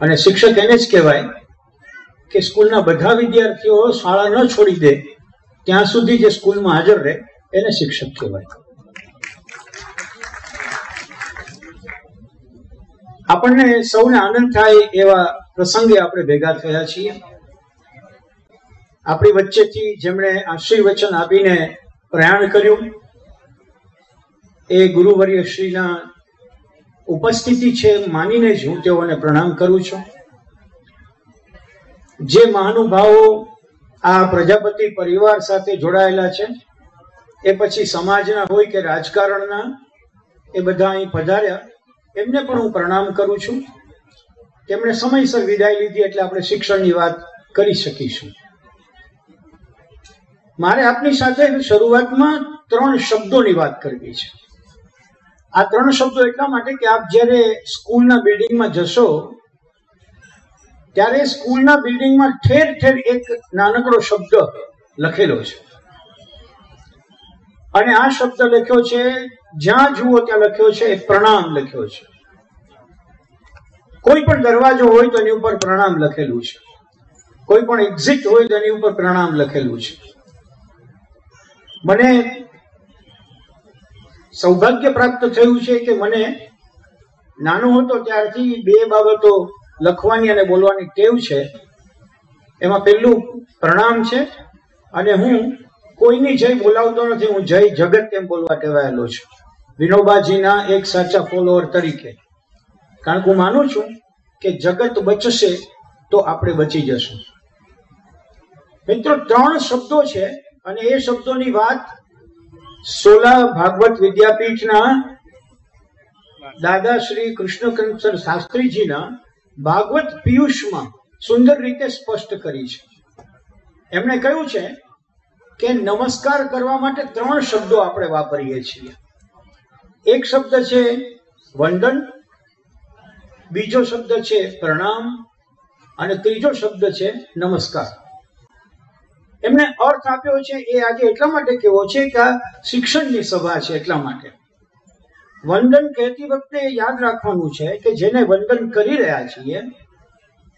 અને શિક્ષક એને જ કહેવાય કે સ્કૂલના બધા વિદ્યાર્થીઓ શાળા ન છોડી દે, ત્યાં સુધી જે સ્કૂલમાં હાજર રહે, એને શિક્ષક કહેવાય. આપણને સૌને આનંદ થાય એવા પ્રસંગે આપણે ભેગા થયા છીએ. આપણી વચ્ચેથી જેમણે આશીર્વચન આપીને પ્રયાણ કર્યું, એ ગુરુવર્ય શ્રીના ઉપસ્થિતિ છે માનીને જ હું તેઓને પ્રણામ કરું છું. જે મહાનુભાવો આ પ્રજાપતિ પરિવાર સાથે જોડાયેલા છે, એ પછી સમાજના હોય કે રાજકારણના, એ બધા અહીં પધાર્યા, એમને પણ હું પ્રણામ કરું છું. તેમણે સમયસર વિદાય લીધી એટલે આપણે શિક્ષણની વાત કરી શકીશું. મારે આપની સાથે શરૂઆતમાં ત્રણ શબ્દોની વાત કરવી છે. આ ત્રણ શબ્દો એટલા માટે કે આપ જ્યારે સ્કૂલના બિલ્ડિંગમાં જશો, ત્યારે સ્કૂલના બિલ્ડિંગમાં ઠેર ઠેર એક નાનકડો શબ્દ લખેલો છે. અને આ શબ્દ લખ્યો છે, જ્યાં જુઓ ત્યાં લખ્યો છે પ્રણામ લખ્યો છે. કોઈ પણ દરવાજો હોય તો એની ઉપર પ્રણામ લખેલું છે. કોઈ પણ એક્ઝિટ હોય તો એની ઉપર પ્રણામ લખેલું છે. મને સૌભાગ્ય પ્રાપ્ત થયું છે કે મને નાનો હતો ત્યારથી બે બાબતો લખવાની અને બોલવાની ટેવ છે. એમાં પહેલું પ્રણામ છે અને હું કોઈની જય બોલાવતો નથી, હું જય જગત એમ બોલવા ટેવાયેલો છું. વિનોબાજીના એક સાચા ફોલોઅર તરીકે. કારણ કે હું માનું છું કે જગત બચશે તો આપણે બચી જશું. મિત્રો, ત્રણ શબ્દો છે અને એ શબ્દોની વાત સોલા ભાગવત વિદ્યાપીઠના દાદા શ્રી કૃષ્ણકંસર શાસ્ત્રીજીના ભાગવત પિયુષમાં સુંદર રીતે સ્પષ્ટ કરી છે. એમણે કહ્યું છે કે નમસ્કાર કરવા માટે ત્રણ શબ્દો આપણે વાપરીએ છીએ. એક શબ્દ છે વંદન, બીજો શબ્દ છે પ્રણામ, અને ત્રીજો શબ્દ છે નમસ્કાર. એમને અર્થ આપ્યો છે એ આજે એટલા માટે કેવો છે કે શિક્ષણની સભા છે એટલા માટે. વંદન કહેતી વખતે યાદ રાખવાનું છે કે જેને વંદન કરી રહ્યા છીએ,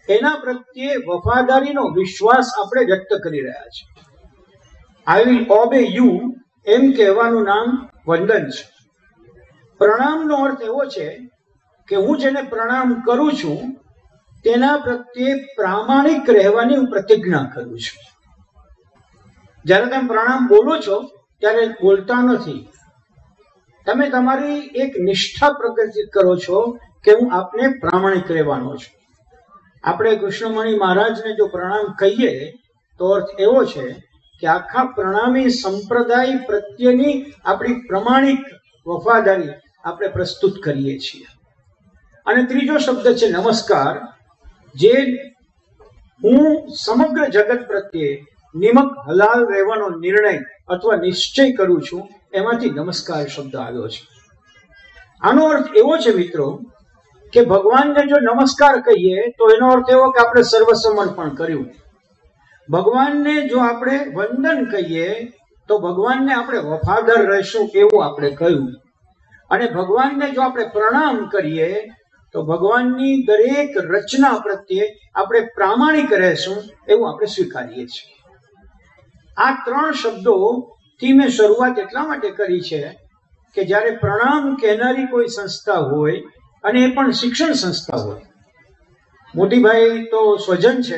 એના પ્રત્યે વફાદારીનો વિશ્વાસ આપણે વ્યક્ત કરી રહ્યા છીએ. આઈ વિલ ઓબે યુ એમ કહેવાનું નામ વંદન છે. પ્રણામનો અર્થ એવો છે કે હું જેને પ્રણામ કરું છું, તેના પ્રત્યે પ્રામાણિક રહેવાની હું પ્રતિજ્ઞા કરું છું. જ્યારે તમે પ્રણામ બોલો છો, ત્યારે બોલતા નથી. તમે તમારી એક નિષ્ઠા પ્રદર્શિત કરો છો કે હું આપને પ્રામાણિક રહેવાનો છું. આપણે કૃષ્ણમણી મહારાજને જો પ્રણામ કહીએ, તો અર્થ એવો છે કે આખા પ્રણામી સંપ્રદાય પ્રત્યેની આપણી પ્રમાણિક વફાદારી આપણે પ્રસ્તુત કરીએ છીએ. અને ત્રીજો શબ્દ છે નમસ્કાર, જે હું સમગ્ર જગત પ્રત્યે નિમક હલાલ રહેવાનો નિર્ણય અથવા નિશ્ચય કરું છું, એમાંથી નમસ્કાર શબ્દ આવ્યો છે. આનો અર્થ એવો છે મિત્રો કે ભગવાનને જો નમસ્કાર કહીએ, તો એનો અર્થ એવો કે આપણે સર્વસમર્પણ કર્યું. ભગવાનને જો આપણે વંદન કહીએ, તો ભગવાનને આપણે વફાદાર રહેશું એવું આપણે કહ્યું. અને ભગવાનને જો આપણે પ્રણામ કરીએ, તો ભગવાનની દરેક રચના પ્રત્યે આપણે પ્રામાણિક રહેશું એવું આપણે સ્વીકારીએ છીએ. આ ત્રણ શબ્દો થી મેં શરૂઆત એટલા માટે કરી છે કે જ્યારે પ્રણામ કહેનારી કોઈ સંસ્થા હોય અને એ પણ શિક્ષણ સંસ્થા હોય. મોટીભાઈ તો સ્વજન છે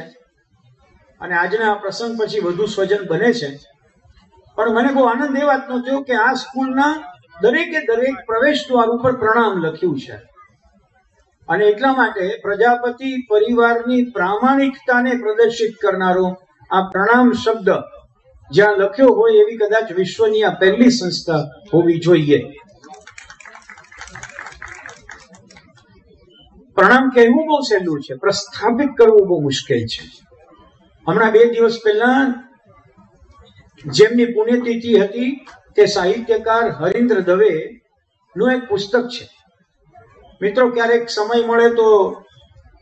અને આજના પ્રસંગ પછી વધુ સ્વજન બને છે. પણ મને બહુ આનંદ એ વાતનો થયો કે આ સ્કૂલના દરેકે દરેક પ્રવેશ દ્વાર ઉપર પ્રણામ લખ્યું છે. અને એટલા માટે પ્રજાપતિ પરિવારની પ્રામાણિકતાને પ્રદર્શિત કરનારો આ પ્રણામ શબ્દ જ્યાં લખ્યો હોય એવી કદાચ વિશ્વની આ પહેલી સંસ્થા હોવી જોઈએ. પ્રણામ કહેવું બહુ સહેલું છે, પ્રસ્થાપિત કરવું બહુ મુશ્કેલ છે. હમણાં બે દિવસ પહેલા જેમની પુણ્યતિથિ હતી તે સાહિત્યકાર હરીન્દ્ર દવે નું એક પુસ્તક છે. મિત્રો, ક્યારેક સમય મળે તો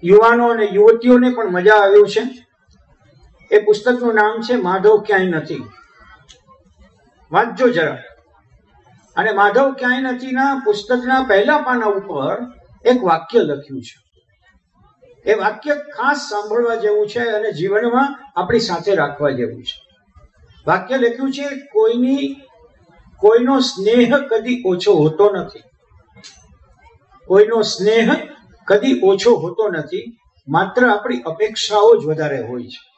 યુવાનો અને યુવતીઓને પણ મજા આવ્યું છે. એ પુસ્તકનું નામ છે માધવ ક્યાંય નથી. વાંચજો જરા. અને માધવ ક્યાંય નથીના પુસ્તકના પહેલા પાના ઉપર એક વાક્ય લખ્યું છે. એ વાક્ય ખાસ સાંભળવા જેવું છે અને જીવનમાં આપણી સાથે રાખવા જેવું છે. વાક્ય લખ્યું છે, કોઈની, કોઈનો સ્નેહ કદી ઓછો હોતો નથી. કોઈનો સ્નેહ કદી ઓછો હોતો નથી. માત્ર આપણી અપેક્ષાઓ જ વધારે હોય છે.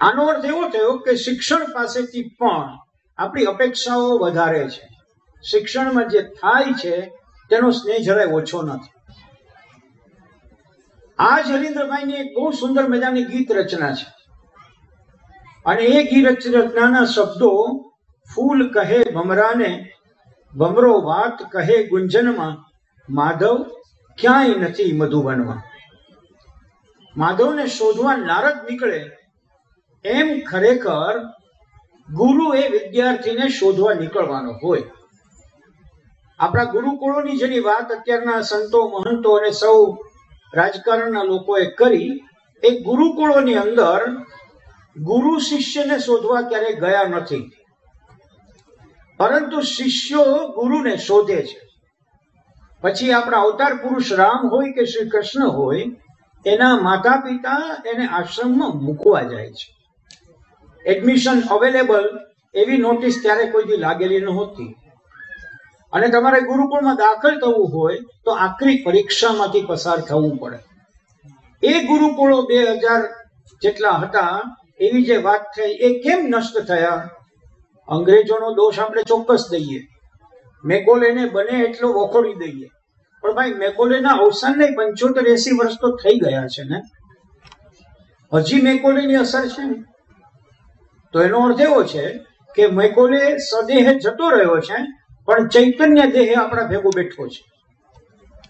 આનો અર્થ એવો થયો કે શિક્ષણ પાસેથી પણ આપણી અપેક્ષાઓ વધારે છે. શિક્ષણમાં જે થાય છે, તેનો સ્નેહ જરાય ઓછો નથી. આ જ હરીન્દ્રભાઈની એક બહુ સુંદર મજાની ગીત રચના છે. અને એ ગીત રચનાના શબ્દો, ફૂલ કહે ભમરાને, ભમરો વાત કહે ગુંજનમાં, માધવ ક્યાંય નથી મધુબનમાં માધવને શોધવા નારદ નીકળે એમ ખરેખર ગુરુ એ વિદ્યાર્થીને શોધવા નીકળવાનો હોય. આપણા ગુરુકુળોની જેની વાત અત્યારના સંતો, મહંતો અને સૌ રાજકારણના લોકોએ કરી, એ ગુરુકુળોની અંદર ગુરુ શિષ્યને શોધવા ક્યારે ગયા નથી. પરંતુ શિષ્યો ગુરુને શોધે છે. પછી આપણા અવતાર પુરુષ રામ હોય કે શ્રી કૃષ્ણ હોય, એના માતા પિતા એને આશ્રમમાં મૂકવા જાય છે. એડમિશન અવેલેબલ એવી નોટિસ ત્યારે કોઈ લાગેલી નહોતી. અને તમારે ગુરુકુળમાં દાખલ થવું હોય તો આખરી પરીક્ષામાંથી પસાર થવું પડે. એ ગુરુકુળો બે હજાર જેટલા હતા, એવી જે વાત થઈ, એ કેમ નષ્ટ થયા? અંગ્રેજોનો દોષ આપણે ચોક્કસ દઈએ. મેકોલેને બને એટલો વખોડી દઈએ. પણ ભાઈ, મેકોલેના અવસાનને પંચોતેર એસી વર્ષ તો થઈ ગયા છે ને. હજી મેકોલેની અસર છે ને? તો એનો અર્થ એવો છે કે મૈકોલે સદેહ જતો રહ્યો છે, પણ ચૈતન્ય દેહ આપણા ભેગો બેઠો છે.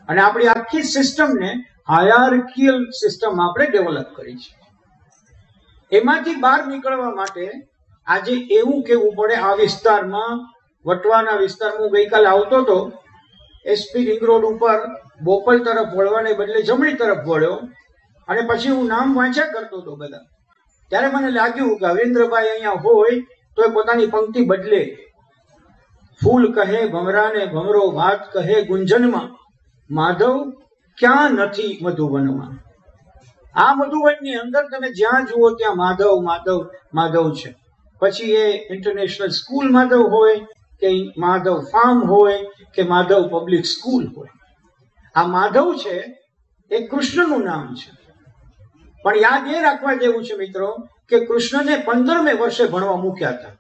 અને આપણી આખી સિસ્ટમને હાયરકિયલ સિસ્ટમ આપણે ડેવલપ કરી છે. એમાંથી બહાર નીકળવા માટે આજે એવું કેવું પડે, આ વિસ્તારમાં, વટવાના વિસ્તારમાં હું ગઈકાલે આવતો હતો એસપી રિંગ રોડ ઉપર બોપલ તરફ વળવાને બદલે જમણી તરફ વળ્યો, અને પછી હું નામ વાંચ્યા કરતો હતો બધા. ત્યારે મને લાગ્યું કે હવેન્દ્રભાઈ અહીંયા હોય તો એ પોતાની પંક્તિ બદલે. ફૂલ કહે ભમરાને, ભમરો વાત કહે ગુંજનમાં. માધવ, ક્યાં નથી મધુવનમાં? આ મધુવનની અંદર તમે જ્યાં જુઓ ત્યાં માધવ માધવ માધવ છે. પછી એ ઇન્ટરનેશનલ સ્કૂલ માધવ હોય, કે માધવ ફાર્મ હોય, કે માધવ પબ્લિક સ્કૂલ હોય. આ માધવ છે, એ કૃષ્ણનું નામ છે. પણ યાદ એ રાખવા જેવું છે મિત્રો કે કૃષ્ણને પંદરમે વર્ષે ભણવા મૂક્યા હતા.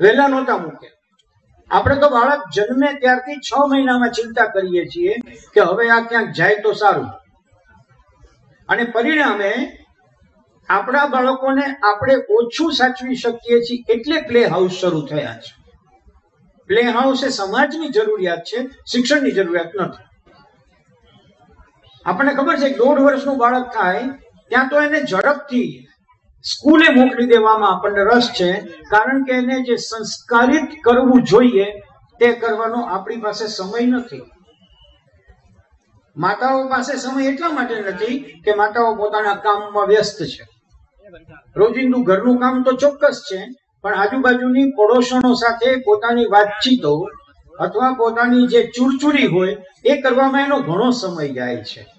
વહેલા નહોતા મૂક્યા. આપણે તો બાળક જન્મે ત્યારથી છ મહિનામાં ચિંતા કરીએ છીએ કે હવે આ ક્યાંક જાય તો સારું. અને પરિણામે આપણા બાળકોને આપણે ઓછું સાચવી શકીએ છીએ એટલે પ્લે હાઉસ શરૂ થયા છે. પ્લે હાઉસ એ સમાજની જરૂરિયાત છે, શિક્ષણની જરૂરિયાત નથી. આપણને ખબર છે દોઢ વર્ષનું બાળક થાય, ત્યાં તો એને ઝડપથી સ્કૂલે મોકલી દેવામાં આપણને રસ છે, કારણ કે એને જે સંસ્કારિત કરવું જોઈએ, તે કરવાનો આપણી પાસે સમય નથી. માતાઓ પાસે સમય એટલા માટે નથી કે માતાઓ પોતાના કામમાં વ્યસ્ત છે. રોજિંદુ ઘરનું કામ તો ચોક્કસ છે, પણ આજુબાજુની પડોશણો સાથે પોતાની વાતચીતો અથવા પોતાની જે ચૂરચૂરી હોય, એ કરવામાં એનો ઘણો સમય જાય છે.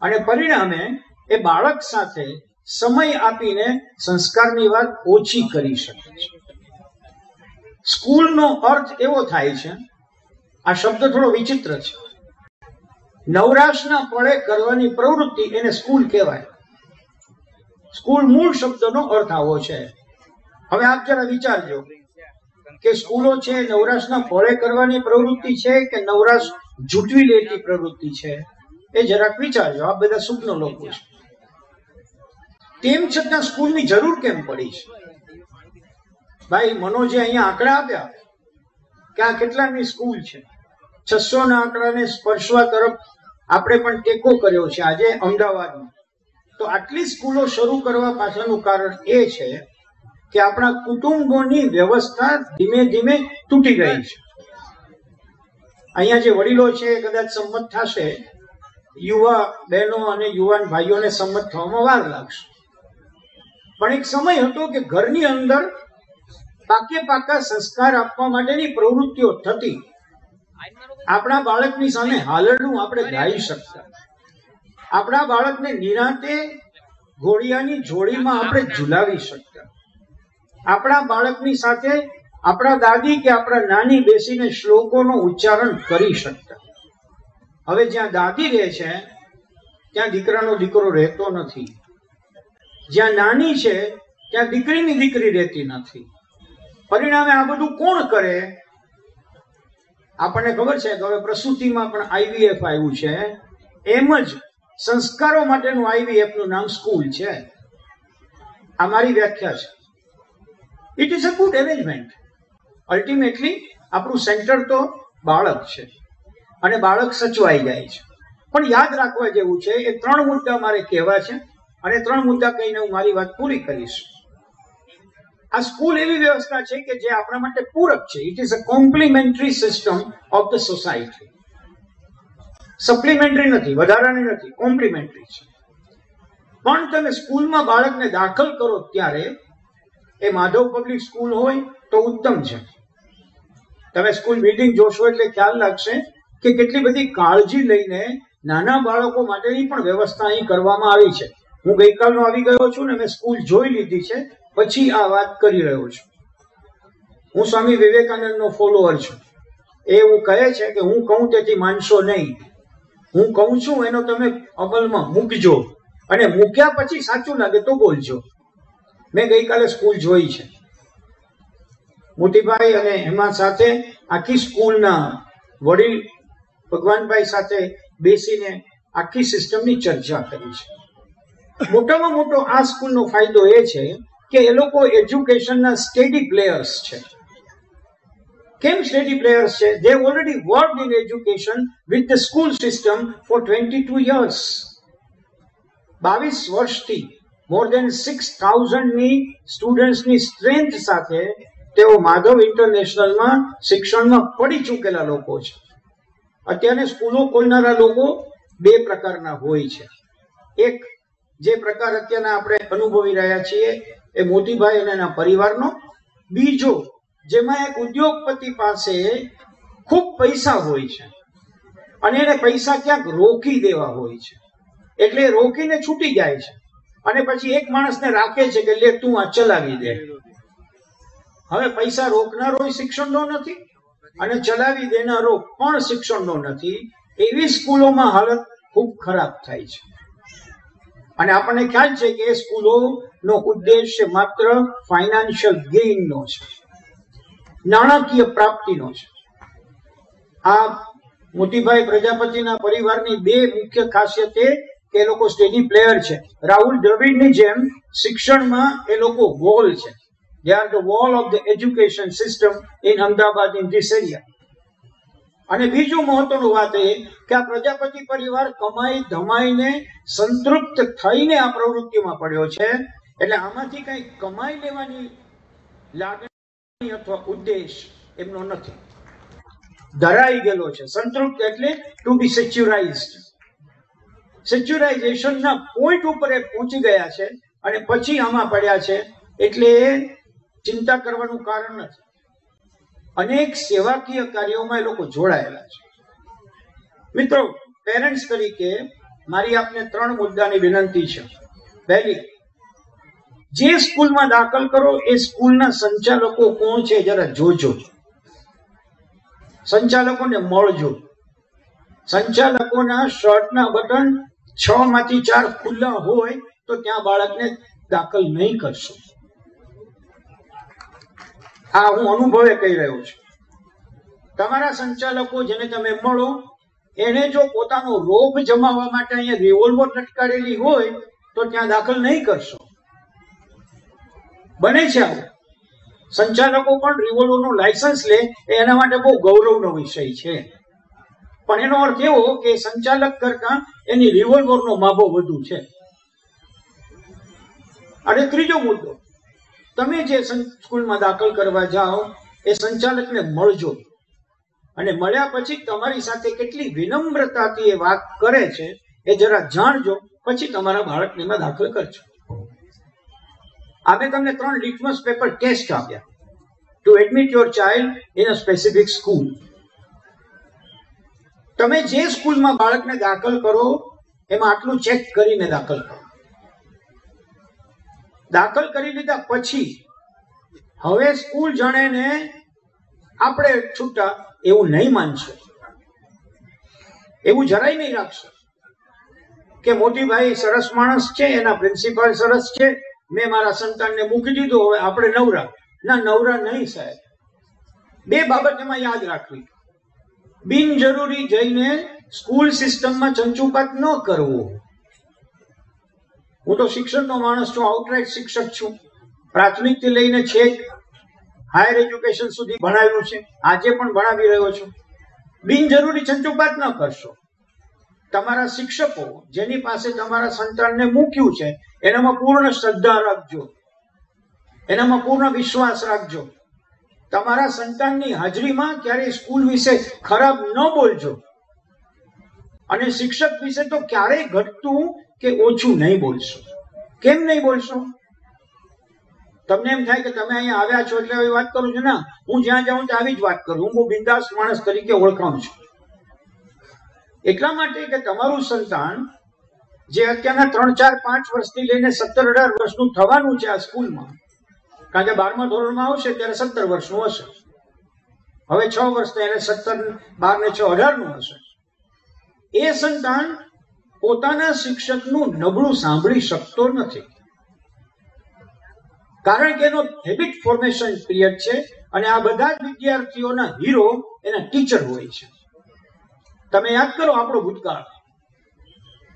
અને પરિણામે એ બાળક સાથે સમય આપીને સંસ્કારની વાત ઓછી કરી શકે છે. સ્કૂલનો અર્થ એવો થાય છે, આ શબ્દ થોડો વિચિત્ર છે. નવરાશના પળે કરવાની પ્રવૃત્તિ એને સ્કૂલ કહેવાય. સ્કૂલ મૂળ શબ્દનો અર્થ આવો છે. હવે આપ જરા વિચારજો કે સ્કૂલો છે, નવરાશના પળે કરવાની પ્રવૃત્તિ છે કે નવરાશ જૂટવી લેતી પ્રવૃત્તિ છે? એ જરાક વિચારજો, આ બધા સુખનો લોકો છે. તેમ છતાં સ્કૂલની જરૂર કેમ પડી છે? ભાઈ, મનોજે અહીંયા આંકડા આપ્યા કે આ કેટલાની સ્કૂલ છે? છસો ના આંકડાને સ્પર્શવા તરફ આપણે પણ ટેકો કર્યો છે આજે અમદાવાદમાં. તો આટલી સ્કૂલો શરૂ કરવા પાછળનું કારણ એ છે કે આપણા કુટુંબોની વ્યવસ્થા ધીમે ધીમે તૂટી રહી છે. અહીંયા જે વડીલો છે કદાચ સંમત થશે યુવા બહેનો અને યુવાન ભાઈઓને સંમત થવામાં વાર લાગશે. પણ એક સમય હતો કે ઘરની અંદર પાકે પાકા સંસ્કાર આપવા માટેની પ્રવૃત્તિઓ થતી. આપણા બાળકની સામે હાલરડું આપણે ગાઈ શકતા. આપણા બાળકને નિરાંતે ઘોડિયાની જોડીમાં આપણે ઝુલાવી શકતા. આપણા બાળકની સાથે આપણા દાદી કે આપણા નાની બેસીને શ્લોકોનું ઉચ્ચારણ કરી શકતા. હવે જ્યાં દાદી રહે છે, ત્યાં દીકરાનો દીકરો રહેતો નથી. જ્યાં નાની છે, ત્યાં દીકરીની દીકરી રહેતી નથી. પરિણામે આ બધું કોણ કરે? આપણને ખબર છે કે હવે પ્રસૂતિમાં પણ આઈવીએફ આવ્યું છે. એમ જ સંસ્કારો માટેનું આઈવીએફનું નામ સ્કૂલ છે. આ મારી વ્યાખ્યા છે. It is a good arrangement ultimately આપણું સેન્ટર તો બાળક છે. અને બાળક સચવાઈ જાય છે. પણ યાદ રાખવા જેવું છે એ ત્રણ મુદ્દા મારે કહેવા છે અને ત્રણ મુદ્દા કહીને હું મારી વાત પૂરી કરીશ. આ સ્કૂલ એવી વ્યવસ્થા છે કે જે આપણા માટે પૂરક છે. It is a complementary system of the society supplementary નથી, વધારાની નથી કોમ્પ્લિમેન્ટરી છે. પણ તમે સ્કૂલમાં બાળકને દાખલ કરો ત્યારે એ માધવ પબ્લિક સ્કૂલ હોય તો ઉત્તમ છે. તમે સ્કૂલ બિલ્ડિંગ જોશો એટલે ખ્યાલ લાગશે કે કેટલી બધી કાળજી લઈને નાના બાળકો માટેની પણ વ્યવસ્થા અહીં કરવામાં આવી છે. હું ગઈકાલનો આવી ગયો છું ને મેં સ્કૂલ જોઈ લીધી છે, પછી આ વાત કરી રહ્યો છું. હું સ્વામી વિવેકાનંદનો ફોલોઅર છું. એ એવું કહે છે કે હું કહું તેથી માનશો નહીં. હું કહું છું એનો તમે અમલમાં મૂકજો. અને મૂક્યા પછી સાચું લાગે તો બોલજો. મેં ગઈકાલે સ્કૂલ જોઈ છે. મોતીભાઈ અને એમાં સાથે આખી સ્કૂલના વડીલ ભગવાનભાઈ સાથે બેસીને આખી સિસ્ટમની ચર્ચા કરી છે. મોટામાં મોટો આ સ્કૂલનો ફાયદો એ છે કે એ લોકો એજ્યુકેશનના સ્ટેડી પ્લેયર્સ છે. કેમ સ્ટેડી પ્લેયર્સ છે? They already work in education with the school system for twenty two years બાવીસ વર્ષથી મોર દેન સિક્સ થાઉઝન્ડની સ્ટુડન્ટ્સની સ્ટ્રેન્થ સાથે તેઓ માધવ ઇન્ટરનેશનલમાં શિક્ષણમાં પડી ચૂકેલા લોકો છે. અત્યારે સ્કૂલો ખોલનારા લોકો બે પ્રકારના હોય છે. એક જે પ્રકાર અત્યારના આપણે અનુભવી રહ્યા છીએ એ મોતીભાઈ અને એના પરિવારનો. બીજો, જેમાં એક ઉદ્યોગપતિ પાસે ખૂબ પૈસા હોય છે અને એને પૈસા ક્યાંક રોકી દેવા હોય છે. એટલે રોકીને છૂટી જાય છે અને પછી એક માણસને રાખે છે કે લે તું આ ચલાવી દે. હવે પૈસા રોકનારો શિક્ષણનો નથી. અને ચલાવી દેનારો પણ શિક્ષણનો નથી, એવી સ્કૂલોમાં હાલત ખૂબ ખરાબ થાય છે. અને આપણને ખ્યાલ છે કે એ સ્કૂલોનો ઉદ્દેશ્ય માત્ર ફાઇનાન્શિયલ ગેઇનનો છે, નાણાકીય પ્રાપ્તિનો છે. આ મોતીભાઈ પ્રજાપતિના પરિવારની બે મુખ્ય ખાસિયત એ કે એ લોકો સ્ટેડી પ્લેયર છે. રાહુલ દ્રવિડની જેમ શિક્ષણમાં એ લોકો ગોલ છે. દે are the wall of the education system in Ahmedabad, in this area. અને બીજું મહત્વનું વાત એ કે આ પ્રજાપતિ પરિવાર કમાઈ, ધમાઈને, સંતૃપ્ત થઈને આ પ્રવૃત્તિમાં પડ્યો છે. એટલે આમાંથી કઈ કમાઈ લેવાની લાગણી અથવા ઉદ્દેશ એમનો નથી. ધરાઈ ગયેલો છે. સંતૃપ્ત એટલે ટુ બી સેચ્યુરાઇઝડ સેચ્યુરાઇઝેશનના પોઈન્ટ ઉપર એ પહોંચી ગયા છે અને પછી આમાં પડ્યા છે. એટલે ચિંતા કરવાનું કારણ નથી. અનેક સેવાકીય કાર્યોમાં એ લોકો જોડાયેલા છે. મિત્રો પેરેન્ટ્સ તરીકે મારી આપને ત્રણ મુદ્દાની વિનંતી છે. પહેલી, જે સ્કૂલમાં દાખલ કરો, એ સ્કૂલના સંચાલકો કોણ છે જરા જોજો. સંચાલકોને મળજો. સંચાલકોના શર્ટના બટન છ માંથી ચાર ખુલ્લા હોય તો ત્યાં બાળકને દાખલ નહીં કરશો. આ હું અનુભવે કહી રહ્યો છું. તમારા સંચાલકો જેને તમે મળો, એને જો પોતાનો રોપ જમાવવા માટે અહીંયા રિવોલ્વર લટકાડેલી હોય, તો ત્યાં દાખલ નહીં કરશો. બને છે આવું. સંચાલકો પણ રિવોલ્વરનું લાયસન્સ લે, એ એના માટે બહુ ગૌરવનો વિષય છે. પણ એનો અર્થ એવો કે સંચાલક કરતા એની રિવોલ્વરનો માભો વધુ છે. અને ત્રીજો મુદ્દો. તમે જે સ્કૂલમાં દાખલ કરવા જાઓ, એ સંચાલકને મળજો. અને મળ્યા પછી તમારી સાથે કેટલી વિનમ્રતાથી એ વાત કરે છે, એ જરા જાણજો, પછી તમારા બાળકને એમાં દાખલ કરજો. આપણે તમને ત્રણ લિટમસ પેપર ટેસ્ટ આપ્યા. To admit your child in a specific school તમે જે સ્કૂલમાં બાળકને દાખલ કરો, એમાં આટલું ચેક કરીને દાખલ કરો. દાખલ કરી લીધા પછી હવે સ્કૂલ જાણે ને આપણે છૂટા એવું નહીં માનશે. એવું જરાય નહીં રાખશે. કે મોટીભાઈ સરસ માણસ છે, એના પ્રિન્સિપાલ સરસ છે, મેં મારા સંતાનને મૂકી દીધું, હવે આપણે નવરા. ના, નવરા નહીં સાહેબ. બે બાબત એમાં યાદ રાખવી. બિનજરૂરી જઈને સ્કૂલ સિસ્ટમમાં ચંચુપાત ન કરવું. હું તો શિક્ષણનો માણસ છું આઉટરાઇટ શિક્ષક છું. પ્રાથમિકથી લઈને છેક હાયર એજ્યુકેશન સુધી ભણાવ્યું છે. આજે પણ ભણાવી રહ્યો છું. બિનજરૂરી ચંચુપાત ન કરશો. તમારા શિક્ષકો જેની પાસે તમારા સંતાનને મૂક્યું છે, એનામાં પૂર્ણ શ્રદ્ધા રાખજો. એનામાં પૂર્ણ વિશ્વાસ રાખજો. તમારા સંતાનની હાજરીમાં ક્યારેય સ્કૂલ વિશે ખરાબ ન બોલજો. અને શિક્ષક વિશે તો ક્યારેય ઘટતું કે ઓછું નહીં બોલશો. કેમ નહીં બોલશો? તમને એમ થાય કે તમે અહીંયા આવ્યા છો એટલે વાત કરું છું. ને, હું જ્યાં જાઉં આવી જ વાત કરું. હું બિંદાસ માણસ તરીકે ઓળખાઉં છું. એટલા માટે કે તમારું સંતાન જે અત્યારના ત્રણ, ચાર, પાંચ વર્ષથી લઈને સત્તર અઢાર વર્ષનું થવાનું છે આ સ્કૂલમાં, કારણ કે બારમા ધોરણમાં આવશે ત્યારે સત્તર વર્ષનું હશે. હવે છ વર્ષ એને સત્તર બાર ને છ અઢારનું હશે. એ સંતાન પોતાના શિક્ષકનું નબળું સાંભળી શકતો નથી. કારણ કે એનો હેબિટ ફોર્મેશન પિરિયડ છે અને આ બધા જ વિદ્યાર્થીઓના હીરો એના ટીચર હોય છે. તમે યાદ કરો આપણો ભૂતકાળ.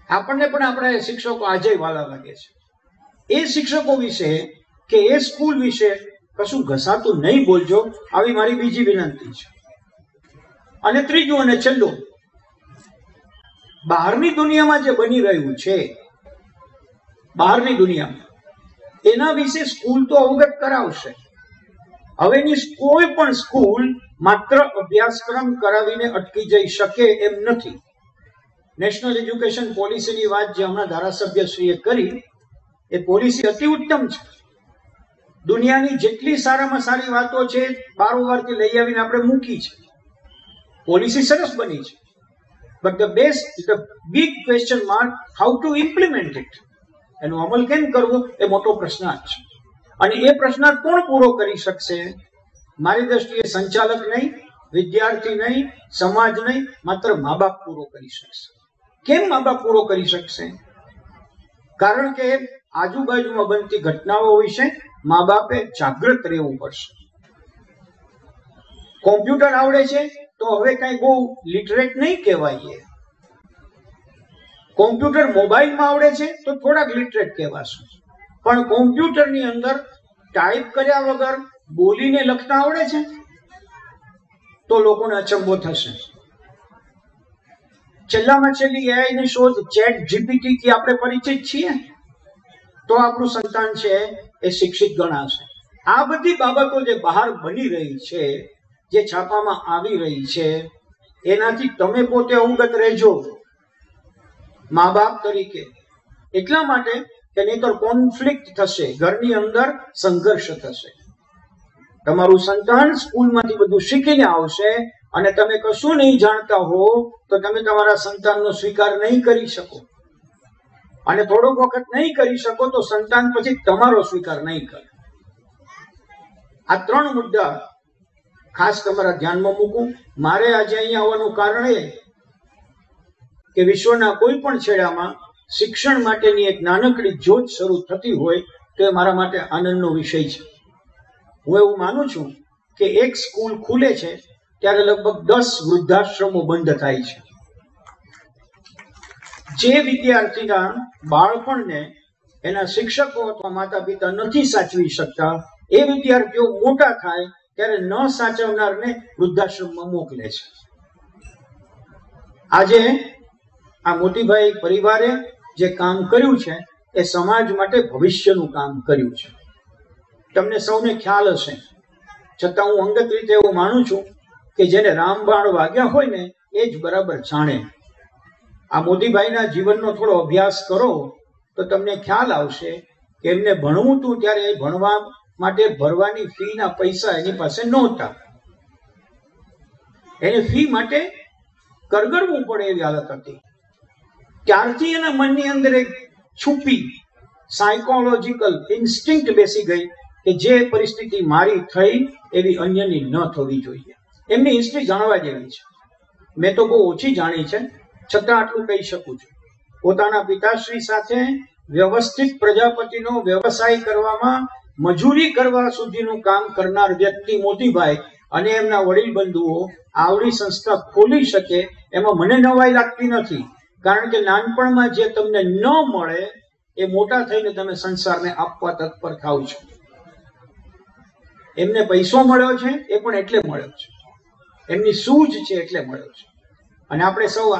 આપણને પણ આપણા શિક્ષકો આજે વાલા લાગે છે. એ શિક્ષકો વિશે કે એ સ્કૂલ વિશે કશું ઘસાતું નહીં બોલજો, આવી મારી બીજી વિનંતી છે. અને ત્રીજું અને છેલ્લું બહારની દુનિયામાં જે બની રહ્યું છે, બહારની દુનિયામાં, એના વિશે સ્કૂલ તો અવગત કરાવશે. હવેની કોઈ પણ સ્કૂલ માત્ર અભ્યાસક્રમ કરાવીને અટકી જઈ શકે એમ નથી. નેશનલ એજ્યુકેશન પોલિસીની વાત જે હમણાં ધારાસભ્યશ્રીએ કરી, એ પોલિસી અતિ ઉત્તમ છે. દુનિયાની જેટલી સારામાં સારી વાતો છે, બારોબારથી લઈ આવીને આપણે મૂકી છે. પોલિસી સરસ બની છે. But the best the big question mark, how to implement it. એનું અમલ કેમ કરવું એ મોટો પ્રશ્નાર્થ છે. અને એ પ્રશ્નાર્થ કોણ પૂરો કરી શકશે? મારી દ્રષ્ટિએ સંચાલક નહીં વિદ્યાર્થી નહીં સમાજ નહીં માત્ર મા બાપ પૂરો કરી શકશે. કેમ મા બાપ પૂરો કરી શકશે? કારણ કે આજુબાજુમાં બનતી ઘટનાઓ વિશે મા બાપે જાગૃત રહેવું પડશે. કોમ્પ્યુટર આવડે છે તો હવે કઈ બહુ લિટરેટ નહીં કહેવાય કોમ્પ્યુટર મોબાઈલમાં આવડે છે તો થોડાક લિટરેટ કહેવાશું. પણ કોમ્પ્યુટરની અંદર ટાઈપ કર્યા વગર બોલીને લખતા આવડે છે? તો લોકોને અચંબો થશે. છેલ્લામાં છેલ્લી એઆઈ ની શોધ ચેટ જીપીટી થી આપણે પરિચિત છીએ? તો આપણું સંતાન છે એ શિક્ષિત ગણાશે. આ બધી બાબતો જે બહાર બની રહી છે જે છાપામાં આવી રહી છે, એનાથી તમે પોતે અંગત રહેજો. મા બાપ તરીકે. એટલા માટે કે નહીતર કોન્ફ્લિક્ટ થશે, ઘરની અંદર સંઘર્ષ થશે. તમારું સંતાન સ્કૂલમાંથી બધું શીખીને આવશે અને તમે કશું નહીં જાણતા હો, તો તમે તમારા સંતાનનો સ્વીકાર નહીં કરી શકો. અને થોડોક વખત નહીં કરી શકો, તો સંતાન પછી તમારો સ્વીકાર નહીં કરે. આ ત્રણ મુદ્દા ખાસ તમારા ધ્યાનમાં મૂકું. મારે આજે અહીંયા આવવાનું કારણ એ કે વિશ્વના કોઈ પણ છેડામાં શિક્ષણ માટેની એક નાનકડી જોત શરૂ થતી હોય તો એ મારા માટે આનંદનો વિષય છે. હું એવું માનું છું કે એક સ્કૂલ ખુલે છે ત્યારે લગભગ દસ વૃદ્ધાશ્રમો બંધ થાય છે. જે વિદ્યાર્થીના બાળપણને એના શિક્ષકો અથવા માતા પિતા નથી સાચવી શકતા, એ વિદ્યાર્થીઓ મોટા થાય ત્યારે ન સાચવનારને વૃદ્ધાશ્રમમાં મોકલે છે. આજે આ મોતીભાઈ પરિવારે જે કામ કર્યું છે, એ સમાજ માટે ભવિષ્યનું કામ કર્યું છે. તમને સૌને ખ્યાલ હશે, છતાં હું અંગત રીતે એવું માનું છું કે જેને રામબાણ વાગ્યા હોય ને, એ જ બરાબર જાણે. આ મોદીભાઈના જીવનનો થોડો અભ્યાસ કરો, તો તમને ખ્યાલ આવશે કે એમને ભણવું હતું ત્યારે એ ભણવા માટે ભરવાની ફીના પૈસા એની પાસે નહોતા. એને ફી માટે કરગરવું પડે એવી હાલત હતી. ત્યારથી એના મનની અંદર એક છુપી સાયકોલોજીકલ ઇન્સ્ટિંક્ટ બેસી ગઈ કે જે પરિસ્થિતિ મારી થઈ એવી અન્યની ન થવી જોઈએ. એમની હિસ્ટ્રી જાણવા જેવી છે. મેં તો બહુ ઓછી જાણી છે. છતાં આટલું કહી શકું છું. પોતાના પિતાશ્રી સાથે વ્યવસ્થિત પ્રજાપતિનો વ્યવસાય કરવામાં મજૂરી કરવા સુધીનું કામ કરનાર વ્યક્તિ મોતીભાઈ અને એમના વડીલ બંધુઓ આવડી સંસ્થા ખોલી શકે એમાં મને નવાઈ લાગતી નથી. કારણ કે નાનપણમાં જે તમને ન મળે એ મોટા થઈને તમે સંસારને આપવા તત્પર થાવ છો. એમને પૈસો મળ્યો છે, એ પણ એટલે મળ્યો છે. એમની સૂઝ છે, એટલે મળ્યો છે. અને આપણે સૌ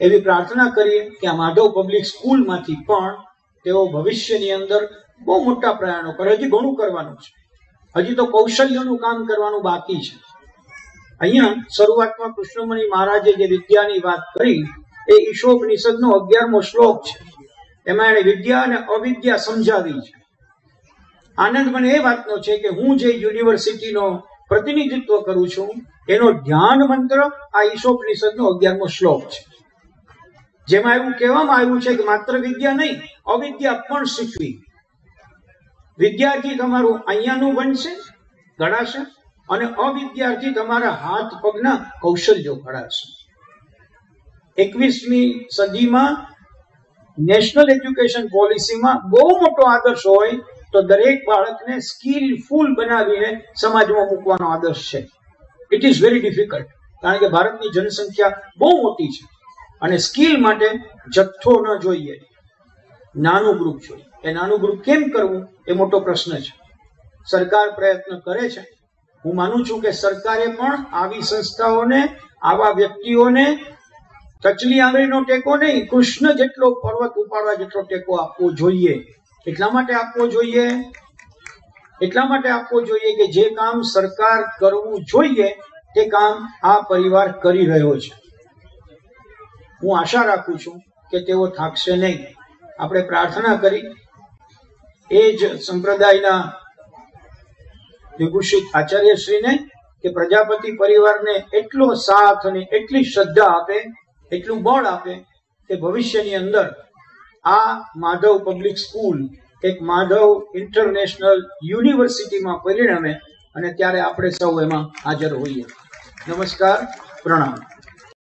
એવી પ્રાર્થના કરીએ કે આ માધવ પબ્લિક સ્કૂલમાંથી પણ તેઓ ભવિષ્યની અંદર બહુ મોટા પ્રયાણો કરે, હજી ઘણું કરવાનું છે. હજી તો કૌશલ્યનું કામ કરવાનું બાકી છે. અહીંયા શરૂઆતમાં કૃષ્ણમણી મહારાજે જે વિદ્યાની વાત કરી, એ ઈશોપનિષદનો અગિયારમો શ્લોક છે. એમાં એણે વિદ્યા અને અવિદ્યા સમજાવી છે. આનંદ મને એ વાતનો છે કે હું જે યુનિવર્સિટીનો પ્રતિનિધિત્વ કરું છું, એનો ધ્યાન મંત્ર આ ઈશોપનિષદનો અગિયારમો શ્લોક છે. જેમાં એવું કહેવામાં આવ્યું છે કે માત્ર વિદ્યા નહીં, અવિદ્યા પણ શીખવી. વિદ્યાર્થી તમારું અહીંયાનું બનશે, ઘડાશે અને અવિદ્યાર્થી તમારા હાથ પગના કૌશલ્યો ઘડાશે. એકવીસમી સદીમાં નેશનલ એજ્યુકેશન પોલિસીમાં બહુ મોટો આદર્શ હોય તો દરેક બાળકને સ્કિલફુલ બનાવીને સમાજમાં મૂકવાનો આદર્શ છે. ઇટ ઇઝ વેરી ડિફિકલ્ટ કારણ કે ભારતની જનસંખ્યા બહુ મોટી છે અને સ્કિલ માટે જથ્થો ન જોઈએ. નાનું ગ્રુપ જોઈએ. એ નાનું ગ્રુપ કેમ કરવું એ મોટો પ્રશ્ન છે. સરકાર પ્રયત્ન કરે છે. હું માનું છું કે સરકારે પણ આવી સંસ્થાઓને, આવા વ્યક્તિઓને કચલી આંગળીનો ટેકો નહીં, કૃષ્ણ જેટલો પર્વત ઉપાડવા જેટલો ટેકો આપવો જોઈએ. એટલા માટે આપવો જોઈએ? એટલા માટે આપવો જોઈએ કે જે કામ સરકાર કરવું જોઈએ, તે કામ આ પરિવાર કરી રહ્યો છે. હું આશા રાખું છું કે તેઓ થાકશે નહીં. આપણે પ્રાર્થના કરી એ જ સંપ્રદાયના વિભૂષિત આચાર્યશ્રીને કે પ્રજાપતિ પરિવારને એટલો સાથ અને એટલી શ્રદ્ધા આપે, એટલું બળ આપે કે ભવિષ્યની અંદર આ માધવ પબ્લિક સ્કૂલ એક માધવ ઇન્ટરનેશનલ યુનિવર્સિટીમાં પરિણમે અને ત્યારે આપણે સૌ એમાં હાજર હોઈએ. નમસ્કાર, પ્રણામ.